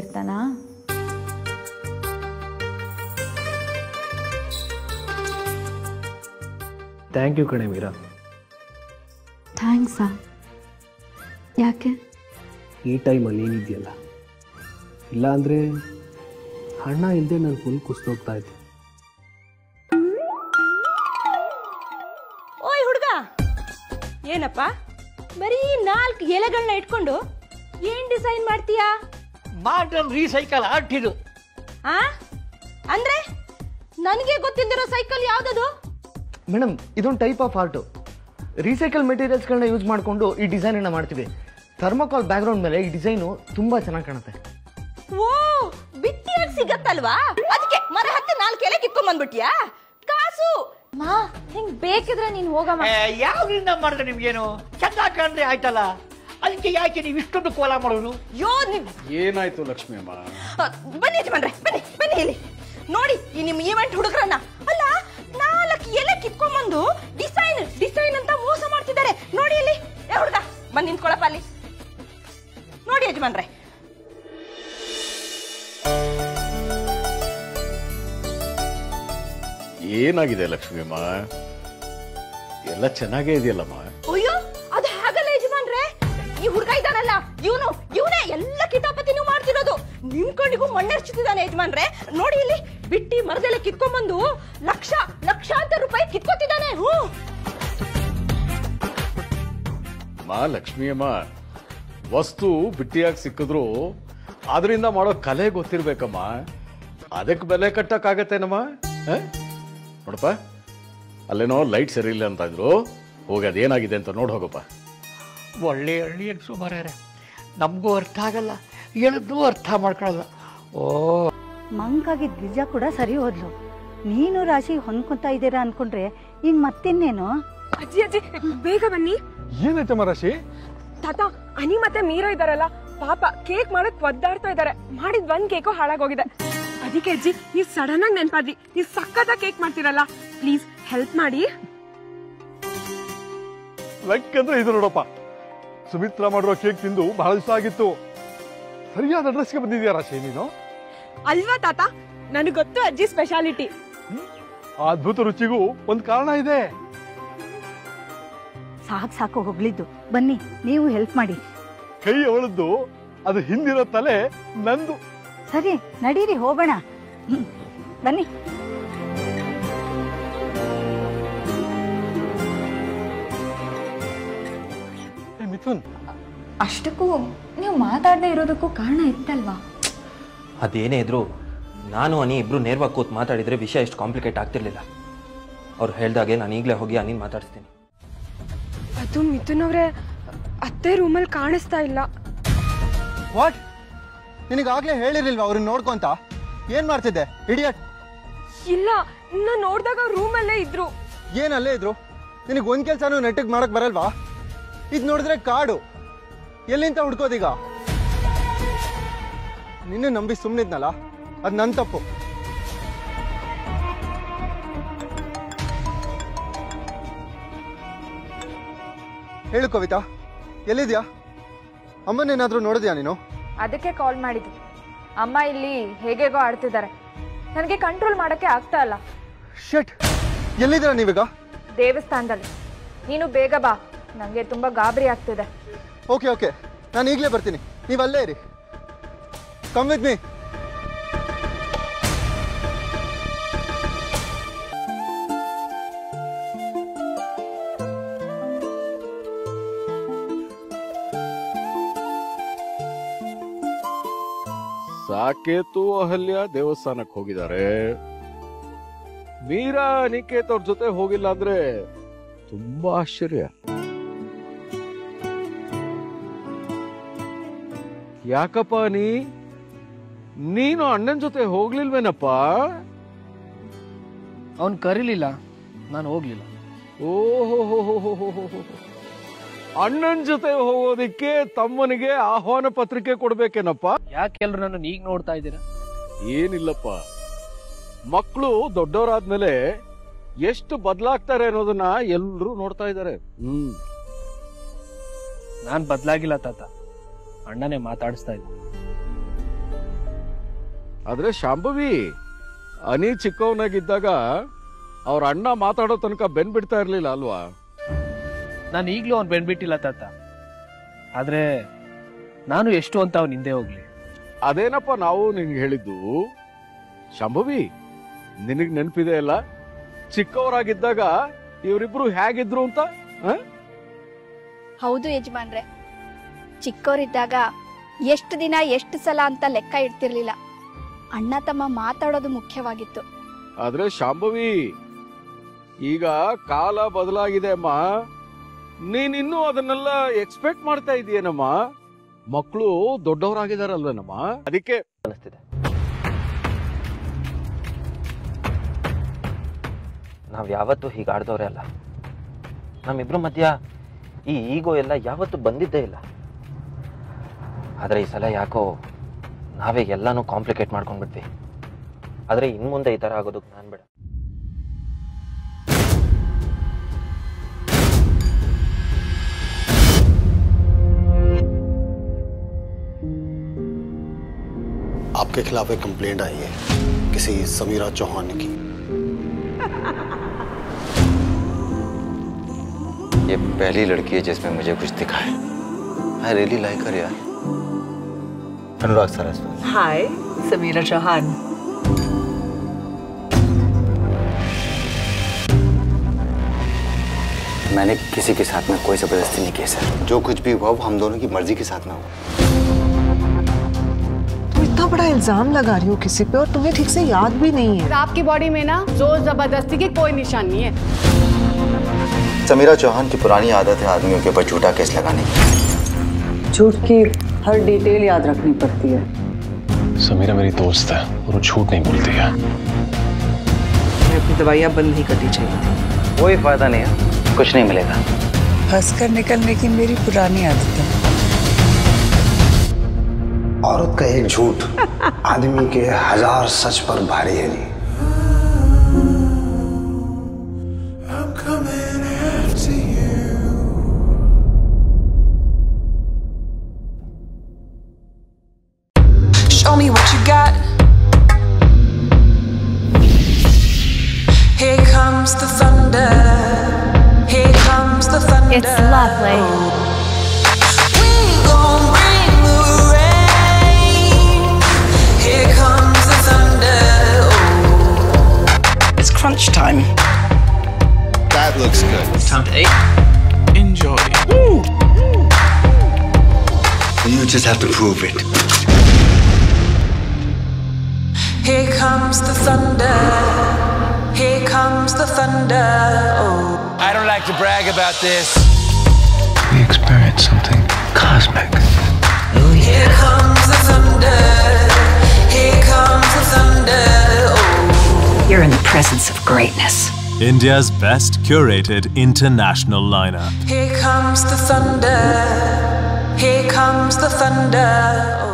ಇರ್ತಾನಾ? Thank you ಕಣೆ ಮೀರಾ. ಥ್ಯಾಂಕ್ಸಾ. ಯಾಕೆ? ಈ ಟೈಮಲ್ಲಿ ಏನಿದೆಯಲ್ಲ? ಇಲ್ಲ ಅಂದರೆ ಹಣ ಇಲ್ಲದೆ ನಾನು ಫುಲ್ ಕುಸ್ತೋಗ್ತಾ ಇದ್ದೆ. ಓಯ್ ಹುಡುಗ! ಏನಪ್ಪ? ಬರೀ ನಾಲ್ಕು ಎಲೆಗಳನ್ನ ಇಟ್ಕೊಂಡು ಏನ್ ಡಿಸೈನ್ ಮಾಡ್ತೀಯಾ? ಮಾಡರ್ನ್ ರೀಸೈಕಲ್ ಆರ್ಟ್ ಇದು. ಆ? ಅಂದ್ರೆ? ನನಗೆ ಗೊತ್ತಿಲ್ದಿರೋ ಸೈಕಲ್ ಯಾವ್ದದು? ಮೇಡಮ್ ಇದೊಂದು ಟೈಪ್ ಆಫ್ ಆರ್ಟು ರೀಸೈಕಲ್ ಮೆಟೀರಿಯಲ್ಸ್ಗಳನ್ನ ಯೂಸ್ ಮಾಡಿಕೊಂಡು ಈ ಡಿಸೈನನ್ನು ಮಾಡ್ತೀವಿ. ಥರ್ಮೋಕಾಲ್ ಬ್ಯಾಕ್ಗ್ರೌಂಡ್ ಮೇಲೆ ಈ ಡಿಸೈನು ತುಂಬಾ ಚೆನ್ನಾಗಿ ಕಾಣುತ್ತೆ. ಓ ಬಿಟ್ಟಿಯಾಗಿ ಸಿಗತ್ತಲ್ವಾ? ಅದಕ್ಕೆ ಮರ ಹತ್ತಿ ನಾಲ್ಕು ಕೆಲೆ ಕಿತ್ಕೊಂಡ್ ಬಂದ್ಬಿಟ್ಯಾ? ಕಾಸು! ಮಾ ಹಿಂಗ್ ಬೇಕಿದ್ರೆ ನೀನ್ ಹೋಗಮ್ಮ. ಯಾವ್ದ್ರಿಂದ ಮಾಡಿದ್ರೆ ನಿಮ್ಗೇನು? ಚೆನ್ನಾಗಿ ಕಾಣ್ರಿ ಆಯ್ತಲ್ಲ? ಅದಕ್ಕೆ ಯಾಕೆ ನೀವು ಇಷ್ಟೊಂದು ಕೋಲ ಮಾಡೋದು? ಯೋ ನಿಮ್ ಏನಾಯ್ತು ಲಕ್ಷ್ಮಿ ಅಮ್ಮ? ಬನ್ನಿ ಯಜಮಾನ್ರೆ ಬನ್ನಿ ಬನ್ನಿ ಇಲ್ಲಿ. ನೋಡಿ ಈ ನಿಮ್ ಈವೆಂಟ್ ಹುಡುಗರನ್ನ. ಅಲ್ಲ ನಾಲ್ಕು ಎಲೆ ಕಿತ್ಕೊಂಡ್ಬಂದು ಡಿಸೈನ್ ಡಿಸೈನ್ ಅಂತ ಮೋಸ ಮಾಡ್ತಿದ್ದಾರೆ. ನೋಡಿ ಇಲ್ಲಿ ಏ ಹುಡುಗ ಬಂದ್ ನಿಂತ್ಕೊಳಪ್ಪ ಅಲ್ಲಿ. ನೋಡಿ ಯಜಮಾನ್ರೆ. ಏನಾಗಿದೆ ಲಕ್ಷ್ಮಿ ಅಮ್ಮ? ಎಲ್ಲ ಚೆನ್ನಾಗೇ ಇದೆಯಲ್ಲಮ್ಮ? ಅಯ್ಯೋ ನಿಮ್ ಮಣ್ಣೆ ಮಣ್ಣೆರ್ಚುತ್ತಿದ್ದಾನೆ ಯಜಮಾನ್ರೆ. ನೋಡಿ ಇಲ್ಲಿ ಬಿಟ್ಟಿ ಮರದೆಲ್ಲ ಕಿತ್ಕೊಂಡ್ಬಂದು ಲಕ್ಷ ಲಕ್ಷಾಂತರ ರೂಪಾಯಿ ಕಿತ್ಕೊತಿದ್ದಾನೆ. ಹ್ಞೂ. ಮಾ ಲಕ್ಷ್ಮಿ ಅಮ್ಮ ವಸ್ತು ಬಿಟ್ಟಿಯಾಗಿ ಸಿಕ್ಕಿದ್ರು. ಅದರಿಂದ ಮಾಡೋ ಕಲೆ ಗೊತ್ತಿರ್ಬೇಕಮ್ಮ. ಅದಕ್ಕೆ ಬೆಲೆ ಕಟ್ಟಕ್ಕಾಗತ್ತೇನಮ್ಮ? ಹ? ನೋಡಪ್ಪ ಅಲ್ಲೇನೋ ಲೈಟ್ ಸರಿ ಇಲ್ಲ ಅಂತ ಇದ್ರು ಹೋಗಿ ಅದೇನಾಗಿದೆ ಅಂತ ನೋಡಿ ಹೋಗಪ್ಪ. ಒಳ್ಳೆ ಹಳ್ಳಿ ಸುಮಾರೇ ನಮಗೂ ಅರ್ಥ ಆಗಲ್ಲ. ಹೇಳಿದ್ದು ಅರ್ಥ ಮಾಡ್ಕೊಳಲ್ಲ ಓ. ಮಂಕಾಗಿ ದ್ವಿಜ ಕೂಡ ಸರಿ ಹೋದ್ಲು. ನೀನು ರಾಶಿ ಹೊಂದ್ಕೊಂತ ಇದ್ದೀರಾ ಅನ್ಕೊಂಡ್ರೆ ಇನ್ ಮತ್ತಿನ್ನೇನು? ಅಜ್ಜಿ ಅಜ್ಜಿ ಬೇಗ ಬನ್ನಿ. ಏನಾಯ್ತಮ್ಮ ರಾಶಿ? ತಾತ ಅನಿ ಮತ್ತೆ ಮೀರಾ ಇದಾರಲ್ಲ ಪಾಪ ಕೇಕ್ ಮಾಡಕ್ ಒದ್ದಾಡ್ತಾ ಇದಾರೆ. ಮಾಡಿದ್ ಒಂದ್ ಕೇಕು ಹಾಳಾಗೋಗಿದೆ. ಅದಕ್ಕೆ ಅಜ್ಜಿ ನೀವ್ ಸಡನ್ ಆಗಿ ನೆನ್ಪಾದ್ರಿ. ನೀವ್ ಸಕ್ಕತ್ತ ಕೇಕ್ ಮಾಡ್ತೀರಲ್ಲ. ಪ್ಲೀಸ್ ಹೆಲ್ಪ್ ಮಾಡಿ. ಲೈಕ್ ಅಂದ್ರೆ ಇದು ನೋಡಪ್ಪ. ಸುಮಿತ್ರಾ ಮಾಡಿರೋ ಕೇಕ್ ತಿಂದು ಬಹಳ ದಿವಸ ಆಗಿತ್ತು. ಸರಿಯಾದ ಅಡ್ರೆಸ್ಗೆ ಬಂದಿದ್ಯಾ ರಾಶಿ ನೀನು? ಅಲ್ವಾ ತಾತ? ನನಗೆ ಗೊತ್ತು ಅಜ್ಜಿ ಸ್ಪೆಷಾಲಿಟಿ ಆ ಅದ್ಭುತ ರುಚಿಗೂ ಒಂದು ಕಾರಣ ಇದೆ. ಸಾಕು ಸಾಕು ಹೊಗಳಿದ್ದು. ಬನ್ನಿ ನೀವು ಹೆಲ್ಪ್ ಮಾಡಿ. ಕೈ ಅವಳದ್ದು ಅದು ಹಿಂದಿರೋ ತಲೆ ನಂದು. ಸರಿ ನಡೀರಿ ಹೋಗೋಣ. ಬನ್ನಿ. ಮಿಥುನ್ ಅಷ್ಟಕ್ಕೂ ನೀವು ಮಾತಾಡದೆ ಇರೋದಕ್ಕೂ ಕಾರಣ ಇತ್ತಲ್ವಾ? ಅದೇನೇ ಇದ್ರು ನಾನು ಅನಿ ಇಬ್ರು ನೇರವಾಗಿ ಕೂತ್ ಮಾತಾಡಿದ್ರೆ ವಿಷಯ ಎಷ್ಟು ಕಾಂಪ್ಲಿಕೇಟ್ ಆಗ್ತಿರ್ಲಿಲ್ಲ. ಅವ್ರು ಹೇಳ್ದಾಗೆ ನಾನು ಈಗಲೇ ಹೋಗಿ ಅನಿನ್ ಮಾತಾಡಿಸ್ತೀನಿ. ಅದು ಮಿಥುನ್ ಅವರೇ ಅತ್ತೆ ರೂಮಲ್ಲಿ ಕಾಣಿಸ್ತಾ ಇಲ್ಲ. ವಾಟ್ ನಿನಗಾಗ್ಲೇ ಹೇಳಿರ್ಲಿಲ್ವಾ ಅವ್ರನ್ನ ನೋಡ್ಕೊಂತ? ಏನ್ ಮಾಡ್ತಿದ್ದೆ ಇಡಿಯಟ್ ಇಲ್ಲ ನಾನು ನೋಡಿದಾಗ ರೂಮಲ್ಲೇ ಇದ್ರು. ಏನಲ್ಲೇ ಅಲ್ಲೇ ಇದ್ರು? ನಿನಗೆ ಒಂದ್ ಕೆಲ್ಸನೂ ನೆಟ್ಟಿಗೆ ಮಾಡಕ್ ಬರಲ್ವಾ? ಇದು ನೋಡಿದ್ರೆ ಕಾಡು. ಎಲ್ಲಿಂದ ಹುಡ್ಕೋದೀಗ? ನಿನ್ನೆ ನಂಬಿ ಸುಮ್ಮನಿದ್ನಲ್ಲ ಅದು ನನ್ನ ತಪ್ಪು. ಹೇಳು ಕವಿತಾ ಎಲ್ಲಿದ್ಯಾ? ಅಮ್ಮನೇನಾದ್ರೂ ನೋಡಿದ್ಯಾ ನೀನು? ಅದಕ್ಕೆ ಕಾಲ್ ಮಾಡಿದ್ವಿ ಅಮ್ಮ ಇಲ್ಲಿ ಹೇಗೇಗೋ ಆಡ್ತಿದ್ದಾರೆ. ನನಗೆ ಕಂಟ್ರೋಲ್ ಮಾಡಕ್ಕೆ ಆಗ್ತಾ ಇಲ್ಲ. ಶೆಟ್ ಎಲ್ಲಿದ್ದೀರಾ ನೀವೀಗ? ದೇವಸ್ಥಾನದಲ್ಲಿ. ನೀನು ಬೇಗ ಬಾ. ನನಗೆ ತುಂಬಾ ಗಾಬರಿ ಆಗ್ತಿದೆ. ಓಕೆ ಓಕೆ ನಾನು ಈಗಲೇ ಬರ್ತೀನಿ. ನೀವು ಅಲ್ಲೇ ಇರಿ. Come with me Saketh Ahalya ದೇವಸ್ಥಾನಕ್ಕೆ ಹೋಗಿದ್ದಾರೆ. ಮೀರಾ ಅನಿಕೇತ್ ಅವ್ರ ಜೊತೆ ಹೋಗಿಲ್ಲ ಅಂದ್ರೆ ತುಂಬಾ ಆಶ್ಚರ್ಯ. ಯಾಕಪ್ಪ ನೀ? ನೀನು ಅಣ್ಣನ ಜೊತೆ ಹೋಗ್ಲಿಲ್ವೇನಪ್ಪ? ಅವನ್ ಕರೀಲಿಲ್ಲ. ನಾನು ಹೋಗ್ಲಿಲ್ಲ. ಓಹೋ ಅಣ್ಣನ ಜೊತೆ ಹೋಗೋದಿಕ್ಕೆ ತಮ್ಮನಿಗೆ ಆಹ್ವಾನ ಪತ್ರಿಕೆ ಕೊಡ್ಬೇಕೇನಪ್ಪ? ಯಾಕೆ ಎಲ್ರು ನನ್ನ ಈಗ ನೋಡ್ತಾ ಇದ್ದೀರಾ? ಏನಿಲ್ಲಪ್ಪ. ಮಕ್ಕಳು ದೊಡ್ಡವರಾದ್ಮೇಲೆ ಎಷ್ಟು ಬದಲಾಗ್ತಾರೆ ಅನ್ನೋದನ್ನ ಎಲ್ಲರೂ ನೋಡ್ತಾ ಇದ್ದಾರೆ. ಹ್ಮ್. ನಾನ್ ಬದ್ಲಾಗಿಲ್ಲ ತಾತ. ಅಣ್ಣನೇ ಮಾತಾಡಿಸ್ತಾ ಇದ್ದ. ಆದ್ರೆ ಶಾಂಭವಿ ಅನಿ ಚಿಕ್ಕವನಾಗಿದ್ದಾಗ ಅವ್ರ ಅಣ್ಣ ಮಾತಾಡೋ ತನಕ ಬೆನ್ ಬಿಡ್ತಾ ಇರ್ಲಿಲ್ಲ ಅಲ್ವಾ? ನಾನು ಈಗಲೂ ಬೆನ್ ಬಿಟ್ಟಿಲ್ಲ ತಾತ. ಆದ್ರೆ ನಾನು ಎಷ್ಟು ಅಂತ ಅವ್ನು ಹಿಂದೆ ಹೋಗ್ಲಿ. ಅದೇನಪ್ಪ ನಾವು ನಿನ್ಗೆ ಹೇಳಿದ್ದು? ಶಂಭವಿ ನಿನಗ್ ನೆನಪಿದೆ ಅಲ್ಲ? ಚಿಕ್ಕವರಾಗಿದ್ದಾಗ ಇವರಿಬ್ರು ಹೇಗಿದ್ರು ಅಂತ? ಹೌದು ಯಜಮಾನ್ರೆ. ಚಿಕ್ಕವರಿದ್ದಾಗ ಎಷ್ಟು ದಿನ ಎಷ್ಟು ಸಲ ಅಂತ ಲೆಕ್ಕ ಇಡ್ತಿರ್ಲಿಲ್ಲ. ಅಣ್ಣ ತಮ್ಮ ಮಾತಾಡೋದು ಮುಖ್ಯವಾಗಿತ್ತು. ಆದ್ರೆ ಶಾಂಭವಿ ಈಗ ಕಾಲ ಬದಲಾಗಿದೆ ಅಮ್ಮ. ನೀನಿನ್ನೂ ಅದನ್ನೆಲ್ಲ ಎಕ್ಸ್ಪೆಕ್ಟ್ ಮಾಡ್ತಾ ಇದೀಯನಮ್ಮ? ಮಕ್ಕಳು ದೊಡ್ಡವರಾಗಿದಾರಲ್ವೇನಮ್ಮ? ಅದಕ್ಕೆ ಅನಿಸ್ತಿದೆ. ನಾವು ಯಾವತ್ತೂ ಹೀಗೆ ಆಡ್ದವ್ರೆ ಅಲ್ಲ. ನಮ್ಮಿಬ್ರ ಮಧ್ಯ ಈ ಈಗೋ ಎಲ್ಲ ಯಾವತ್ತೂ ಬಂದಿದ್ದೇ ಇಲ್ಲ. ಆದರೆ ಈ ಸಲ ಯಾಕೋ ನಾವೇ ಎಲ್ಲನೂ ಕಾಂಪ್ಲಿಕೇಟ್ ಮಾಡ್ಕೊಂಡ್ಬಿಟ್ವಿ ಆದರೆ ಇನ್ನು ಮುಂದೆ ಈ ಥರ ಆಗೋದಕ್ಕೆ ನಾನು ಬೇಡ आपके खिलाफ एक कंप्लेंट आई है किसी समीरा चौहान की ये पहली लड़की है जिसमें मुझे कुछ दिखा है आई रियली लाइक हर यार अनुराग सरस्वती हाय समीरा चौहान मैंने किसी के साथ में कोई ज़बरदस्ती नहीं की सर। जो कुछ भी हुआ वो हम दोनों की मर्ज़ी के साथ में हुआ। तुम इतना बड़ा इल्ज़ाम लगा रही हो किसी पे और तुम्हें ठीक से याद भी नहीं है। आपकी बॉडी में ना ज़ोर ज़बरदस्ती की कोई निशान नहीं है। समीरा चौहान की पुरानी आदत है आदमियों के ऊपर झूठा केस लगाने की। झूठ की हर डिटेल याद रखनी पड़ती है। समीरा मेरी दोस्त है और वो झूठ नहीं बोलती है। मैं अपनी दवाइयाँ बंद नहीं करनी चाहिए थी। कोई फ़ायदा नहीं है। कुछ नहीं मिलेगा। हंस कर निकलने की मेरी पुरानी आदत है। औरत का एक झूठ आदमी के हज़ार सच पर भारी है जी comes the thunder. Here comes the thunder. It's lovely. We gon' bring the rain. Here comes the thunder. Oh. It's crunch time. That looks good. Time to eat. Enjoy. You just have to prove it. Here comes the thunder. Here comes the thunder. Oh. I don't like to brag about this. We experienced something cosmic. Oh, here comes the thunder. Here comes the thunder. Oh. You're in the presence of greatness. India's best curated international lineup. Here comes the thunder. Here comes the thunder. Oh.